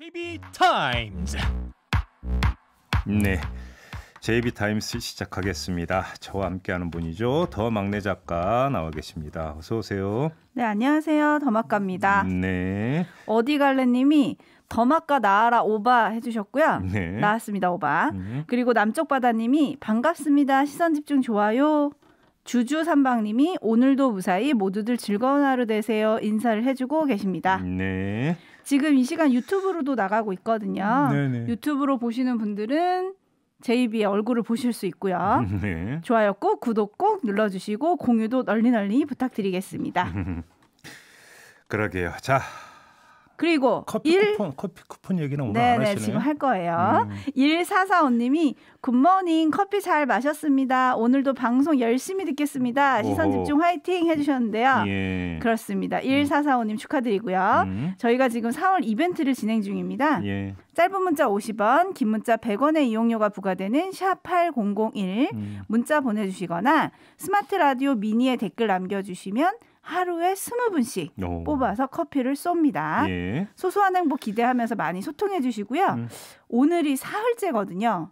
JB TIMES. 네. JB TIMES 시작하겠습니다. 저와 함께하는 분이죠. 더 막내 작가 나와 계십니다. 어서 오세요. 네, 안녕하세요. 더마카입니다. 네. 어디 갈래님이 더마카 나와라 오바 해주셨고요. 네. 나왔습니다, 오바. 음. 그리고 남쪽 바다님이 반갑습니다. 시선 집중 좋아요. 주주 삼방님이 오늘도 무사히 모두들 즐거운 하루 되세요. 인사를 해주고 계십니다. 네. 지금 이 시간 유튜브로도 나가고 있거든요. 네네. 유튜브로 보시는 분들은 JB의 얼굴을 보실 수 있고요. 네. 좋아요 꼭 구독 꼭 눌러주시고 공유도 널리 널리 부탁드리겠습니다. 그러게요. 자, 그리고 커피 일 쿠폰, 커피 쿠폰 얘기는 오늘 안 네네 하시네요. 지금 할 거예요. 음. 1445님이 굿모닝 커피 잘 마셨습니다. 오늘도 방송 열심히 듣겠습니다. 시선. 집중 화이팅 해주셨는데요. 예. 그렇습니다. 1445님 축하드리고요. 음. 저희가 지금 4월 이벤트를 진행 중입니다. 예. 짧은 문자 50원, 긴 문자 100원의 이용료가 부과되는 샵 8001 음. 문자 보내주시거나 스마트 라디오 미니에 댓글 남겨주시면 하루에 20분씩 오. 뽑아서 커피를 쏩니다. 예. 소소한 행복 기대하면서 많이 소통해 주시고요. 음. 오늘이 사흘째거든요.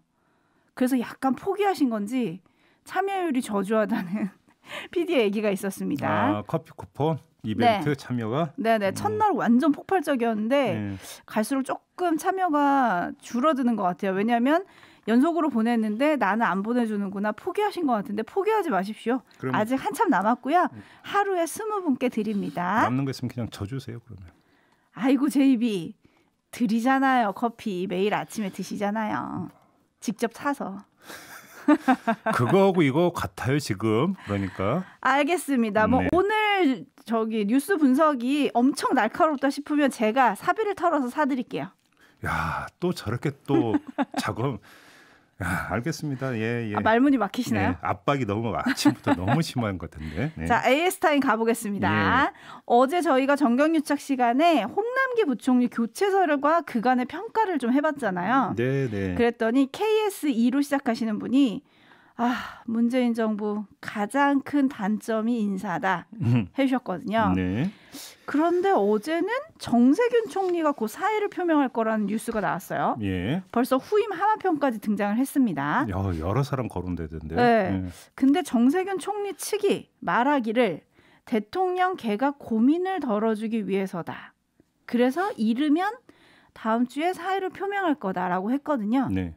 그래서 약간 포기하신 건지 참여율이 저조하다는 PD의 얘기가 있었습니다. 아, 커피 쿠폰 이벤트 참여가 네네 첫날 완전 폭발적이었는데 예. 갈수록 조금 참여가 줄어드는 것 같아요. 왜냐하면 연속으로 보냈는데 나는 안 보내주는구나 포기하신 것 같은데 포기하지 마십시오. 아직 한참 남았고요. 하루에 스무 분께 드립니다. 남는 거 있으면 그냥 져주세요. 그러면. 아이고 제이비 드리잖아요. 커피 매일 아침에 드시잖아요. 직접 사서. 그거하고 이거 같아요 지금. 그러니까. 알겠습니다. 뭐 네. 오늘 저기 뉴스 분석이 엄청 날카롭다 싶으면 제가 사비를 털어서 사드릴게요. 야, 또 저렇게 또 작업. 야, 알겠습니다. 예, 예. 아, 말문이 막히시나요? 예, 압박이 너무 아침부터 너무 심한 것 같은데. 네. 자, AS 타임 가보겠습니다. 예. 어제 저희가 정경유착 시간에 홍남기 부총리 교체설과 그간의 평가를 좀 해봤잖아요. 네, 네. 그랬더니 KS2로 시작하시는 분이 아, 문재인 정부 가장 큰 단점이 인사다 해주셨거든요. 네. 그런데 어제는 정세균 총리가 곧 사의를 표명할 거라는 뉴스가 나왔어요. 예. 벌써 후임 하마평까지 등장을 했습니다. 여, 여러 사람 거론되던데. 네. 예. 근데 정세균 총리 측이 말하기를 대통령 개각 고민을 덜어주기 위해서다. 그래서 이르면 다음 주에 사의를 표명할 거다라고 했거든요. 네.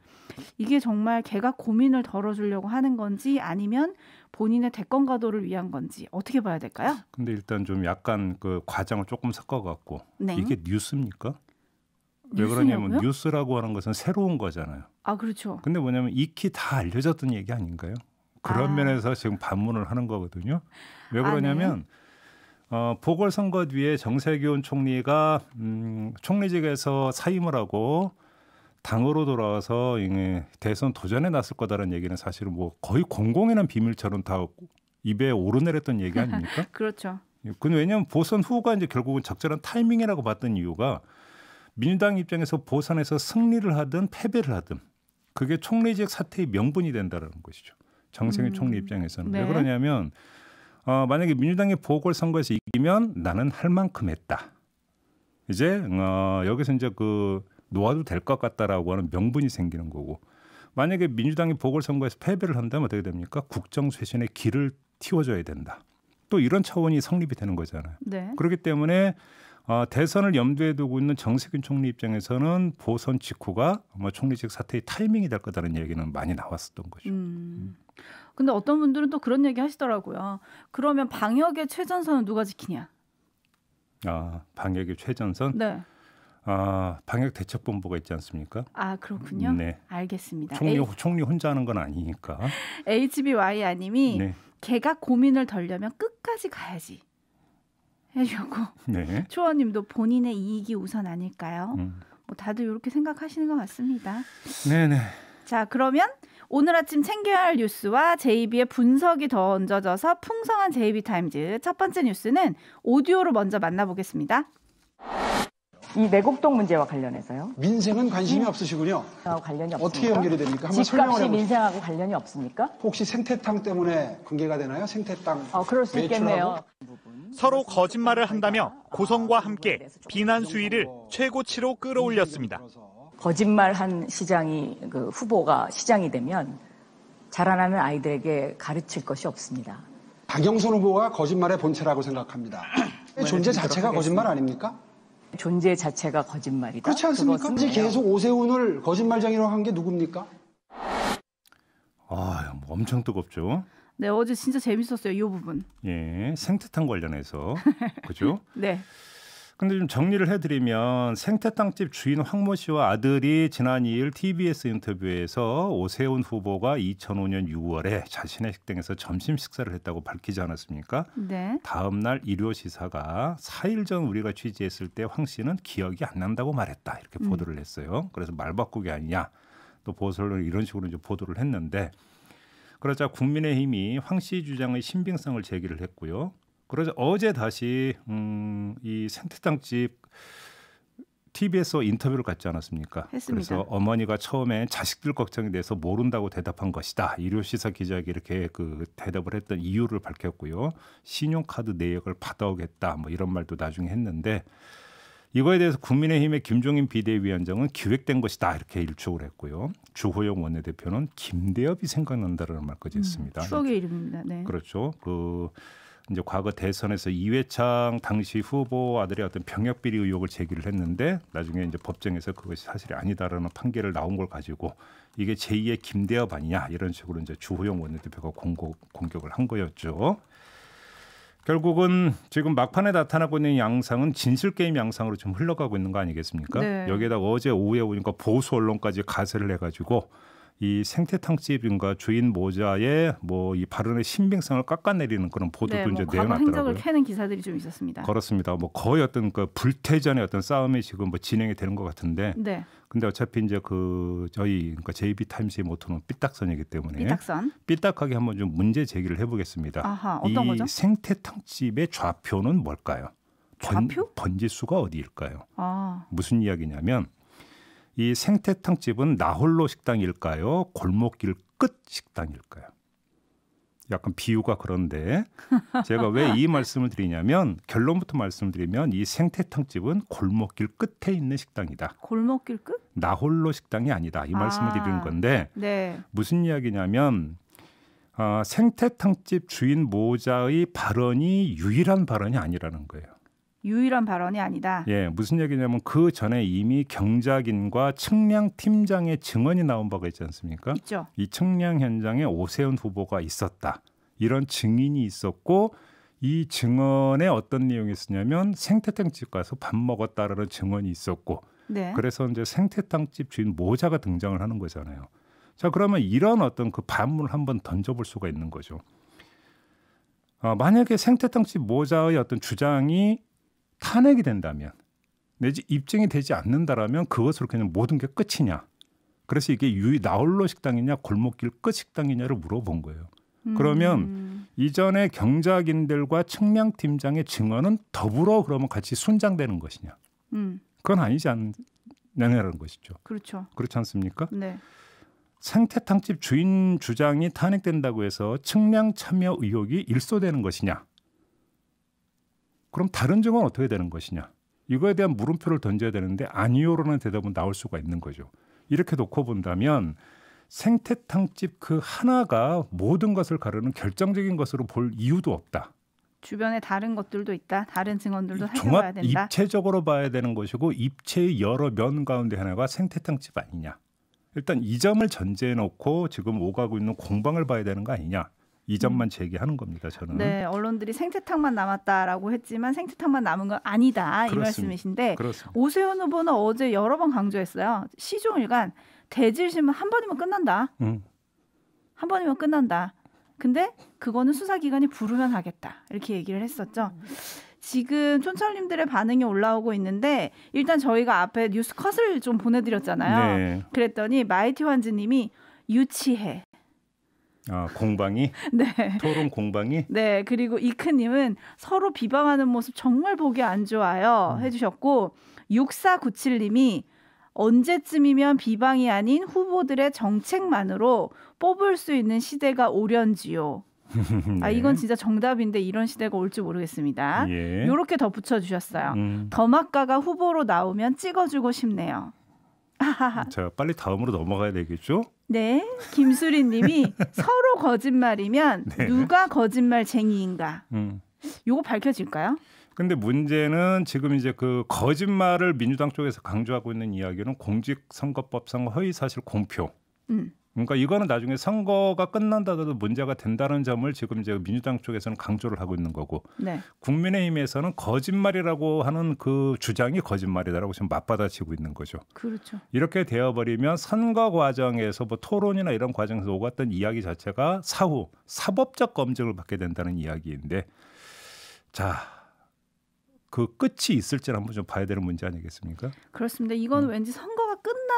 이게 정말 개각 고민을 덜어주려고 하는 건지 아니면 본인의 대권 가도를 위한 건지 어떻게 봐야 될까요? 근데 일단 좀 약간 그 과장을 조금 섞어 갖고 네. 이게 뉴스입니까? 왜 그러냐면 뉴스냐고요? 뉴스라고 하는 것은 새로운 거잖아요. 아 그렇죠. 근데 뭐냐면 익히 다 알려졌던 얘기 아닌가요? 그런 아. 면에서 지금 반문을 하는 거거든요. 왜 아, 그러냐면 어, 보궐선거 뒤에 정세균 총리가 음, 총리직에서 사임을 하고 당으로 돌아와서 대선 도전에 나설 거다라는 얘기는 사실은 뭐 거의 공공연한 비밀처럼 다 입에 오르내렸던 얘기 아닙니까? 그렇죠. 근데 왜냐하면 보선 후가 이제 결국은 적절한 타이밍이라고 봤던 이유가 민주당 입장에서 보선에서 승리를 하든 패배를 하든 그게 총리직 사퇴의 명분이 된다는 것이죠. 정세균 음. 총리 입장에서는 왜 네. 그러냐면 어, 만약에 민주당이 보궐선거에서 이기면 나는 할 만큼 했다. 이제 어, 여기서 이제 그 놓아도 될 것 같다라고 하는 명분이 생기는 거고 만약에 민주당이 보궐선거에서 패배를 한다면 어떻게 됩니까? 국정쇄신의 길을 틔워줘야 된다. 또 이런 차원이 성립이 되는 거잖아요. 네. 그렇기 때문에 어, 대선을 염두에 두고 있는 정세균 총리 입장에서는 보선 직후가 아마 총리직 사퇴의 타이밍이 될 거다는 얘기는 많이 나왔었던 거죠. 음. 근데 어떤 분들은 또 그런 얘기 하시더라고요. 그러면 방역의 최전선은 누가 지키냐? 아 방역의 최전선, 네. 아 방역 대책 본부가 있지 않습니까? 아 그렇군요. 네. 알겠습니다. 총리 총리 혼자 하는 건 아니니까. HBY 아님이 네, 개각 고민을 덜려면 끝까지 가야지 해주셨고 네. 초원님도 본인의 이익이 우선 아닐까요? 음. 뭐 다들 이렇게 생각하시는 것 같습니다. 네, 네. 자 그러면 오늘 아침 챙겨야 할 뉴스와 JB의 분석이 더 얹어져서 풍성한 JB 타임즈 첫 번째 뉴스는 오디오로 먼저 만나보겠습니다. 이 내곡동 문제와 관련해서요. 민생은 관심이 없으시군요. 관련이 없습니까? 어떻게 연결이 됩니까? 한번 설명을 집값이 해보세요. 민생하고 관련이 없습니까? 혹시 생태탕 때문에 관계가 되나요? 생태탕 어, 그럴 수? 있겠네요. 서로 거짓말을 한다며 고성과 함께 비난 수위를 최고치로 끌어올렸습니다. 거짓말한 시장이 그 후보가 시장이 되면 자라나는 아이들에게 가르칠 것이 없습니다. 박영선 후보가 거짓말의 본체라고 생각합니다. 존재 자체가 거짓말 아닙니까? 존재 자체가 거짓말이다. 그렇지 않습니까? 그것은 이제 계속 오세훈을 거짓말쟁이로 한 게 누굽니까? 아, 뭐 엄청 뜨겁죠. 네, 어제 진짜 재밌었어요. 이 부분. 예, 생태탕 관련해서 그죠? 네. 근데 좀 정리를 해드리면 생태탕집 주인 황모 씨와 아들이 지난 2일 TBS 인터뷰에서 오세훈 후보가 2005년 6월에 자신의 식당에서 점심 식사를 했다고 밝히지 않았습니까? 네. 다음 날 일요 시사가 4일 전 우리가 취재했을 때 황 씨는 기억이 안 난다고 말했다 이렇게 음. 보도를 했어요. 그래서 말 바꾸기 아니냐 또 보도를 이런 식으로 이제 보도를 했는데 그러자 국민의힘이 황 씨 주장의 신빙성을 제기를 했고요. 그러자 어제 다시 음, 이 생태탕집 TBS 인터뷰를 갖지 않았습니까? 했습니다. 그래서 어머니가 처음에 자식들 걱정에 대해서 모른다고 대답한 것이다. 일요 시사 기자에게 이렇게 그 대답을 했던 이유를 밝혔고요. 신용카드 내역을 받아오겠다. 뭐 이런 말도 나중에 했는데 이거에 대해서 국민의힘의 김종인 비대위원장은 기획된 것이다 이렇게 일축을 했고요. 주호영 원내대표는 김대엽이 생각난다라는 말까지 했습니다. 추억의 이름입니다. 네. 그렇죠. 그 이제 과거 대선에서 이회창 당시 후보 아들의 어떤 병역 비리 의혹을 제기를 했는데 나중에 이제 법정에서 그것이 사실이 아니다라는 판결을 나온 걸 가지고 이게 제2의 김대엽 아니냐 이런 식으로 이제 주호영 원내대표가 공고, 공격을 한 거였죠. 결국은 지금 막판에 나타나고 있는 양상은 진실 게임 양상으로 좀 흘러가고 있는 거 아니겠습니까? 네. 여기에다가 어제 오후에 보니까 보수 언론까지 가세를 해가지고 이 생태탕집인가 주인 모자에 뭐이 발언의 신빙성을 깎아내리는 그런 보도도 네, 이제 뭐 과거 행적을 내어놨더라고요. 캐는 기사들이 좀 있었습니다. 그렇습니다. 뭐 거의 어떤 그 불태전의 어떤 싸움이 지금 뭐 진행이 되는 것 같은데, 네. 근데 어차피 이제 그 저희 그러니까 JB 타임스의 모토는 삐딱선이기 때문에 삐딱선. 삐딱하게 한번 좀 문제 제기를 해보겠습니다. 아하, 어떤 이 거죠? 생태탕집의 좌표는 뭘까요? 좌표? 번, 지수가 어디일까요? 아, 무슨 이야기냐면 이 생태탕 집은 나홀로 식당일까요? 골목길 끝 식당일까요? 약간 비유가 그런데 제가 왜 이 말씀을 드리냐면 결론부터 말씀드리면 이 생태탕 집은 골목길 끝에 있는 식당이다. 골목길 끝? 나홀로 식당이 아니다. 이 말씀을 아. 드리는 건데 네. 무슨 이야기냐면 어, 생태탕집 주인 모자의 발언이 유일한 발언이 아니라는 거예요. 유일한 발언이 아니다. 예, 무슨 얘기냐면 그 전에 이미 경작인과 측량 팀장의 증언이 나온 바가 있지 않습니까? 있죠. 이 측량 현장에 오세훈 후보가 있었다. 이런 증인이 있었고 이 증언에 어떤 내용이 있었냐면 생태탕집 가서 밥 먹었다라는 증언이 있었고 네. 그래서 이제 생태탕집 주인 모자가 등장을 하는 거잖아요. 자 그러면 이런 어떤 그 반문을 한번 던져볼 수가 있는 거죠. 아, 만약에 생태탕집 모자의 어떤 주장이 탄핵이 된다면 내지 입증이 되지 않는다라면 그것으로 그냥 모든 게 끝이냐. 그래서 이게 유이 나홀로 식당이냐 골목길 끝 식당이냐를 물어본 거예요. 그러면 음, 이전에 경작인들과 측량 팀장의 증언은 더불어 그러면 같이 순장되는 것이냐? 음, 그건 아니지 않느냐는 것이죠. 그렇죠. 그렇지 않습니까? 네. 생태탕집 주인 주장이 탄핵된다고 해서 측량 참여 의혹이 일소되는 것이냐? 그럼 다른 증언은 어떻게 되는 것이냐? 이거에 대한 물음표를 던져야 되는데 아니요라는 대답은 나올 수가 있는 거죠. 이렇게 놓고 본다면 생태탕집 그 하나가 모든 것을 가르는 결정적인 것으로 볼 이유도 없다. 주변에 다른 것들도 있다. 다른 증언들도 살펴봐야 된다. 입체적으로 봐야 되는 것이고 입체의 여러 면 가운데 하나가 생태탕집 아니냐. 일단 이 점을 전제해 놓고 지금 오가고 있는 공방을 봐야 되는 거 아니냐. 이 점만 제기하는 겁니다. 저는. 음. 네, 언론들이 생태탕만 남았다라고 했지만 생태탕만 남은 건 아니다 이 그렇습니다. 말씀이신데 그렇습니다. 오세훈 후보는 어제 여러 번 강조했어요. 시종일관 대질심은 한 번이면 끝난다. 음. 한 번이면 끝난다. 근데 그거는 수사기관이 부르면 하겠다. 이렇게 얘기를 했었죠. 지금 촌철님들의 반응이 올라오고 있는데 일단 저희가 앞에 뉴스 컷을 좀 보내드렸잖아요. 네. 그랬더니 마이티 환즈님이 유치해. 아, 공방이 네. 토론 공방이 네, 그리고 이크님은 서로 비방하는 모습 정말 보기 안 좋아요 음. 해주셨고 6497님이 언제쯤이면 비방이 아닌 후보들의 정책만으로 뽑을 수 있는 시대가 오련지요. 아 이건 진짜 정답인데 이런 시대가 올지 모르겠습니다. 예. 요렇게 덧붙여 주셨어요. 음. 더마카가 후보로 나오면 찍어주고 싶네요. 자, 빨리 다음으로 넘어가야 되겠죠? 네, 김수리 님이 서로 거짓말이면 네. 누가 거짓말쟁이인가? 음. 요거 밝혀질까요? 근데 문제는 지금 이제 그 거짓말을 민주당 쪽에서 강조하고 있는 이야기는 공직선거법상 허위사실 공표. 음. 그러니까 이거는 나중에 선거가 끝난다더라도 문제가 된다는 점을 지금 이제 민주당 쪽에서는 강조를 하고 있는 거고 네, 국민의힘에서는 거짓말이라고 하는 그 주장이 거짓말이다라고 지금 맞받아치고 있는 거죠. 그렇죠. 이렇게 되어버리면 선거 과정에서 뭐 토론이나 이런 과정에서 오갔던 이야기 자체가 사후 사법적 검증을 받게 된다는 이야기인데 자. 그 끝이 있을지는 한번 좀 봐야 되는 문제 아니겠습니까? 그렇습니다. 이건 음. 왠지 선거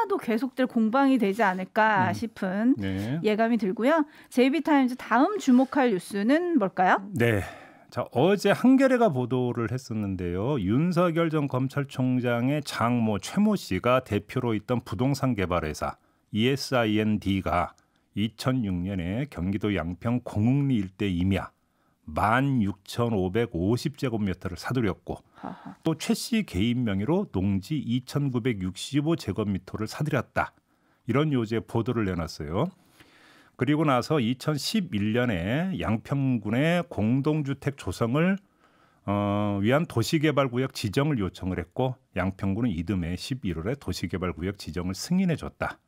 가 끝나도 계속될 공방이 되지 않을까 음. 싶은 네. 예감이 들고요. JB타임즈 다음 주목할 뉴스는 뭘까요? 네. 자 어제 한겨레가 보도를 했었는데요. 윤석열 전 검찰총장의 장모 최모 씨가 대표로 있던 부동산 개발회사 ESIND가 2006년에 경기도 양평 공흥리 일대 임야 16,550제곱미터를 사들였고. 또 최 씨 개인 명의로 농지 2,965제곱미터를 사들였다. 이런 요지의 보도를 내놨어요. 그리고 나서 2011년에 양평군의 공동주택 조성을 어, 위한 도시개발구역 지정을 요청을 했고 양평군은 이듬해 11월에 도시개발구역 지정을 승인해 줬다.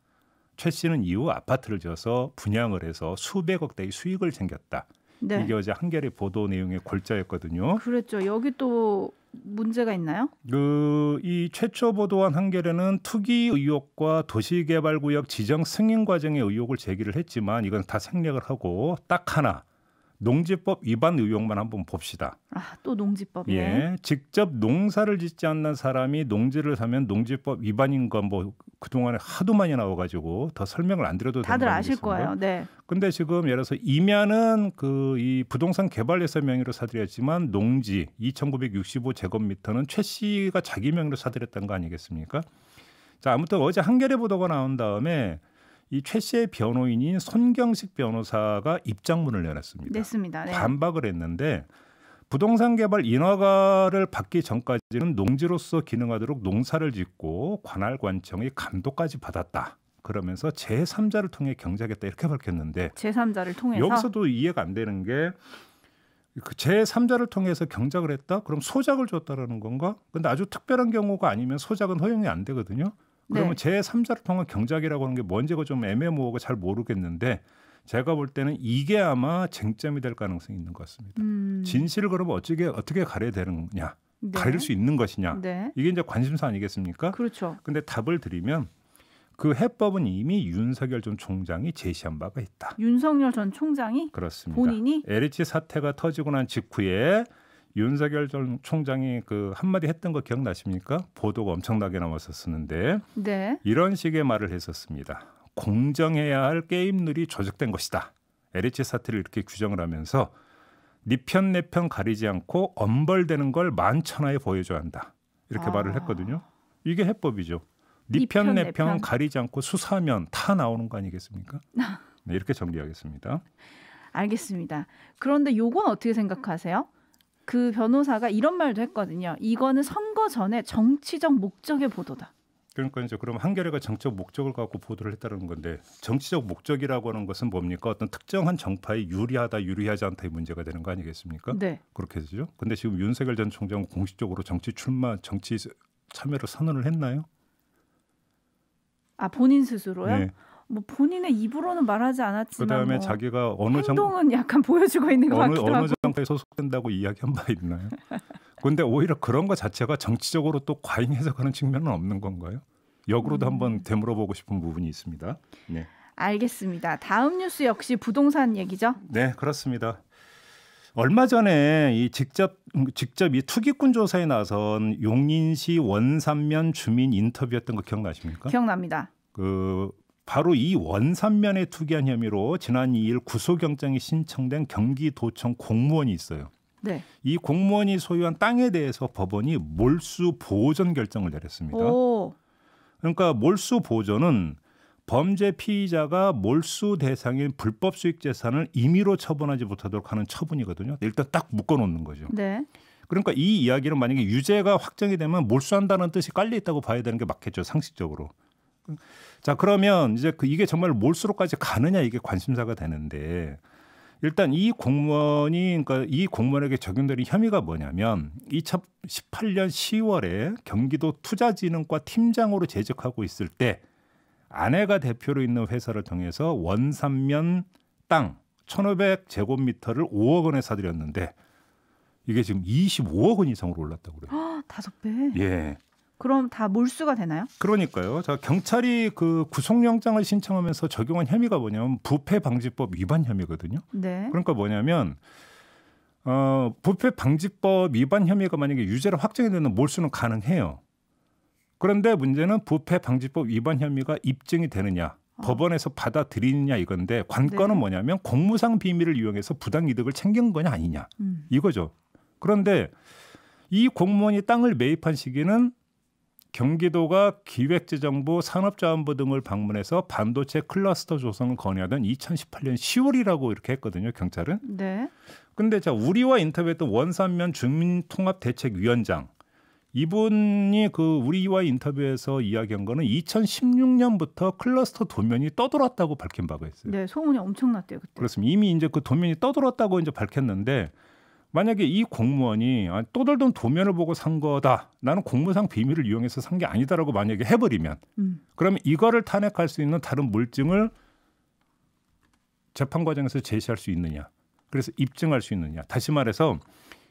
최 씨는 이후 아파트를 지어서 분양을 해서 수백억 대의 수익을 챙겼다. 네, 이게 어제 한겨레 보도 내용의 골자였거든요. 그랬죠. 여기 또 문제가 있나요? 그 이 최초 보도한 한겨레는 투기 의혹과 도시개발구역 지정 승인 과정의 의혹을 제기를 했지만 이건 다 생략을 하고 딱 하나 농지법 위반 의혹만 한번 봅시다. 아, 또 농지법. 예, 예. 직접 농사를 짓지 않는 사람이 농지를 사면 농지법 위반인 건 뭐 그동안에 하도 많이 나와 가지고 더 설명을 안 드려도 다들 거 아실? 거예요. 네. 근데 지금 예를 들어서 임야는 그 이 부동산 개발회사 명의로 사들였지만 농지 2,965 제곱미터는 최 씨가 자기 명의로 사들였다는 거 아니겠습니까? 자 아무튼 어제 한겨레 보도가 나온 다음에 이 최 씨의 변호인인 손경식 변호사가 입장문을 내놨습니다. 냈습니다. 네. 반박을 했는데 부동산 개발 인허가를 받기 전까지는 농지로서 기능하도록 농사를 짓고 관할 관청의 감독까지 받았다. 그러면서 제3자를 통해 경작했다 이렇게 밝혔는데 제3자를 통해서 여기서도 이해가 안 되는 게그 제3자를 통해서 경작을 했다? 그럼 소작을 줬다라는 건가? 근데 아주 특별한 경우가 아니면 소작은 허용이 안 되거든요. 그러면 네. 제3자를 통한 경작이라고 하는 게 뭔지가 좀 애매모호하고 잘 모르겠는데 제가 볼 때는 이게 아마 쟁점이 될 가능성이 있는 것 같습니다. 음, 진실을 그러면 어떻게 어떻게 가려야 되느냐? 네. 가릴 수 있는 것이냐? 네. 이게 이제 관심사 아니겠습니까? 그렇죠. 근데 답을 드리면 그 해법은 이미 윤석열 전 총장이 제시한 바가 있다. 윤석열 전 총장이 그렇습니다. 본인이 LH 사태가 터지고 난 직후에 윤석열 전 총장이 그 한마디 했던 거 기억나십니까? 보도가 엄청나게 나왔었는데 네. 이런 식의 말을 했었습니다. 공정해야 할 게임룰이 조작된 것이다. LH 사태를 이렇게 규정을 하면서 니편 내 편 가리지 않고 엄벌되는 걸 만천하에 보여줘야 한다. 이렇게 아. 말을 했거든요. 이게 해법이죠. 니 니편 편, 내내편 편. 가리지 않고 수사하면 다 나오는 거 아니겠습니까? 네, 이렇게 정리하겠습니다. 알겠습니다. 그런데 요건 어떻게 생각하세요? 그 변호사가 이런 말도 했거든요. 이거는 선거 전에 정치적 목적의 보도다. 그러니까 이제 그럼 한겨레가 정치적 목적을 갖고 보도를 했다는 건데 정치적 목적이라고 하는 것은 뭡니까? 어떤 특정한 정파에 유리하다 유리하지 않다의 문제가 되는 거 아니겠습니까? 네. 그렇게 되죠. 근데 지금 윤석열 전 총장은 공식적으로 정치 출마, 정치 참여를 선언을 했나요? 아 본인 스스로요? 네. 뭐 본인의 입으로는 말하지 않았지만 그다음에 뭐 자기가 어느 정 행동은 약간 보여주고 있는 것 어느 같기도 어느 하고. 정파에 소속된다고 이야기한 바 있나요? 근데 오히려 그런 것 자체가 정치적으로 또 과잉 해석하는 측면은 없는 건가요? 역으로도 음. 한번 되물어보고 싶은 부분이 있습니다. 네. 알겠습니다. 다음 뉴스 역시 부동산 얘기죠. 네, 그렇습니다. 얼마 전에 이 직접 직접 이 투기꾼 조사에 나선 용인시 원산면 주민 인터뷰였던 거 기억나십니까? 기억납니다. 그 바로 이 원산면에 투기한 혐의로 지난 2일 구속영장이 신청된 경기도청 공무원이 있어요. 네. 이 공무원이 소유한 땅에 대해서 법원이 몰수 보전 결정을 내렸습니다. 오. 그러니까 몰수 보전은 범죄 피의자가 몰수 대상인 불법 수익 재산을 임의로 처분하지 못하도록 하는 처분이거든요. 일단 딱 묶어 놓는 거죠. 네. 그러니까 이 이야기는 만약에 유죄가 확정이 되면 몰수한다는 뜻이 깔려 있다고 봐야 되는 게 맞겠죠 상식적으로. 자 그러면 이제 그 이게 정말 몰수로까지 가느냐 이게 관심사가 되는데 일단 이 공무원이 그러니까 이 공무원에게 적용되는 혐의가 뭐냐면 2018년 10월에 경기도 투자진흥과 팀장으로 재직하고 있을 때 아내가 대표로 있는 회사를 통해서 원산면 땅 1,500제곱미터를 5억 원에 사들였는데 이게 지금 25억 원 이상으로 올랐다고 그래요. 아, 다섯 배. 예. 그럼 다 몰수가 되나요? 그러니까요. 자, 경찰이 그 구속영장을 신청하면서 적용한 혐의가 뭐냐면 부패 방지법 위반 혐의거든요. 네. 그러니까 뭐냐면 어, 부패 방지법 위반 혐의가 만약에 유죄로 확정이 되는 몰수는 가능해요. 그런데 문제는 부패 방지법 위반 혐의가 입증이 되느냐, 법원에서 받아들이느냐 이건데 관건은 네. 뭐냐면 공무상 비밀을 이용해서 부당 이득을 챙긴 거냐 아니냐 음. 이거죠. 그런데 이 공무원이 땅을 매입한 시기는 경기도가 기획재정부 산업자원부 등을 방문해서 반도체 클러스터 조성을 건의하던 2018년 10월이라고 이렇게 했거든요. 경찰은. 네. 근데 자 우리와 인터뷰했던 원산면 주민통합대책위원장 이분이 그 우리와 인터뷰에서 이야기한 거는 2016년부터 클러스터 도면이 떠돌았다고 밝힌 바가 있어요. 네, 소문이 엄청났대요, 그때. 그렇습니다. 이미 이제 그 도면이 떠돌았다고 이제 밝혔는데 만약에 이 공무원이 아, 떠돌던 도면을 보고 산 거다. 나는 공무상 비밀을 이용해서 산 게 아니다라고 만약에 해버리면 음. 그러면 이거를 탄핵할 수 있는 다른 물증을 재판 과정에서 제시할 수 있느냐. 그래서 입증할 수 있느냐. 다시 말해서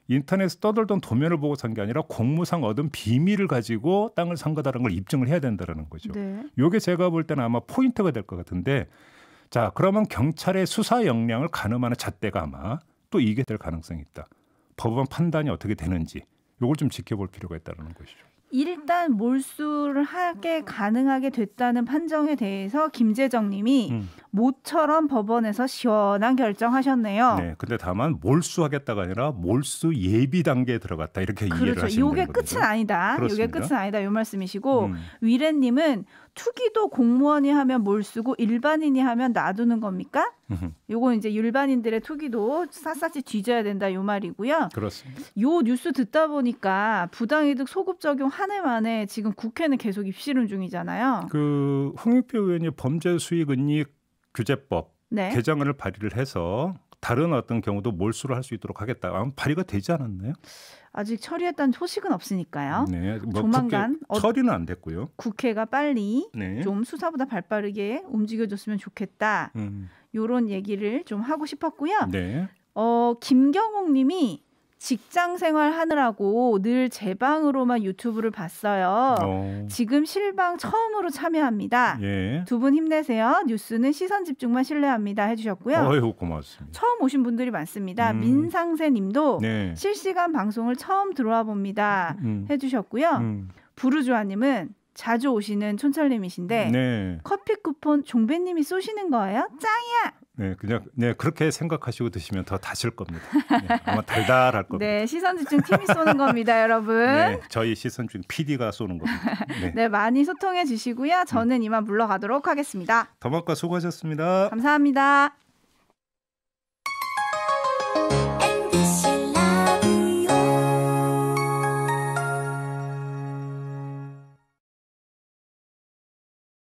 인터넷에 떠돌던 도면을 보고 산 게 아니라 공무상 얻은 비밀을 가지고 땅을 산 거다라는 걸 입증을 해야 된다라는 거죠. 네. 요게 제가 볼 때는 아마 포인트가 될 것 같은데 자 그러면 경찰의 수사 역량을 가늠하는 잣대가 아마 또 이게 될 가능성이 있다. 법원 판단이 어떻게 되는지 요걸 좀 지켜볼 필요가 있다는 것이죠. 일단 몰수를 하게 가능하게 됐다는 판정에 대해서 김재정 님이 음. 모처럼 법원에서 시원한 결정하셨네요. 네, 근데 다만 몰수하겠다가 아니라 몰수 예비 단계에 들어갔다 이렇게 이해를 그렇죠. 하시면 요게 되는 거죠. 끝은 아니다. 그렇습니다. 끝은 아니다. 요 말씀이시고 음. 위례님은 투기도 공무원이 하면 몰수고 일반인이 하면 놔두는 겁니까? 요거 이제 일반인들의 투기도 샅샅이 뒤져야 된다 요 말이고요. 그렇습니다. 요 뉴스 듣다 보니까 부당이득 소급 적용 한 해 만에 지금 국회는 계속 입시름 중이잖아요. 그 홍익표 의원이 범죄 수익 은닉 규제법 네. 개정안을 발의를 해서 다른 어떤 경우도 몰수를 할 수 있도록 하겠다. 아마 발의가 되지 않았나요? 아직 처리했다는 소식은 없으니까요. 네, 뭐 조만간 국회 어- 처리는 안 됐고요. 국회가 빨리 네. 좀 수사보다 발빠르게 움직여줬으면 좋겠다. 음, 요런 얘기를 좀 하고 싶었고요. 네. 어, 김경옥 님이 직장 생활 하느라고 늘 제 방으로만 유튜브를 봤어요. 어, 지금 실방 처음으로 참여합니다. 예. 두분 힘내세요. 뉴스는 시선 집중만 신뢰합니다. 해주셨고요. 어휴 고맙습니다. 처음 오신 분들이 많습니다. 음. 민상세 님도 네. 실시간 방송을 처음 들어와 봅니다. 음, 해주셨고요. 음, 부르주아 님은 자주 오시는 촌철님이신데 네. 커피 쿠폰 종배님이 쏘시는 거예요? 짱이야. 네, 그냥 네 그렇게 생각하시고 드시면 더 다실 겁니다. 네, 아마 달달할 겁니다. 네, 시선 집중 팀이 쏘는 겁니다, 여러분. 네, 저희 시선 중 PD가 쏘는 겁니다. 네. 네, 많이 소통해 주시고요. 저는 이만 물러가도록 하겠습니다. 더마과 수고하셨습니다. 감사합니다.